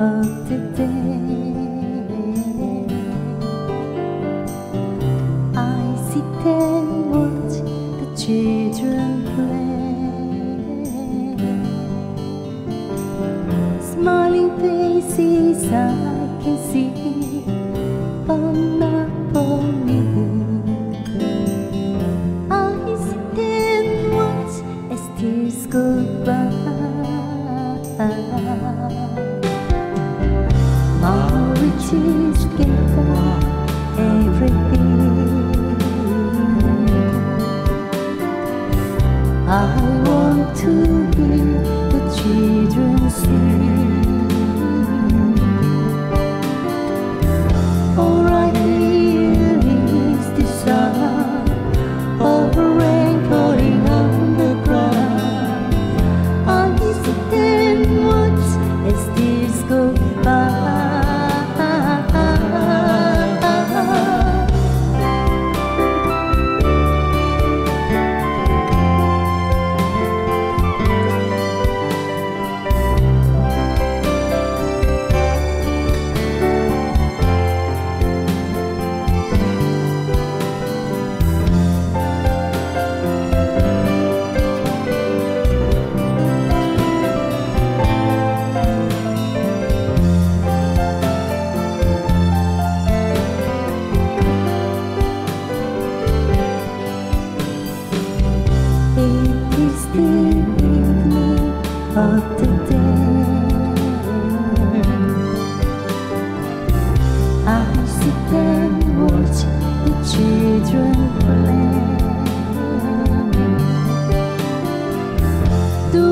of the day. I sit and watch the children play. Smiling faces I can see, but not for. I sit and watch as tears go by. Everything. I want to of the day. I sit and watch the children play. Do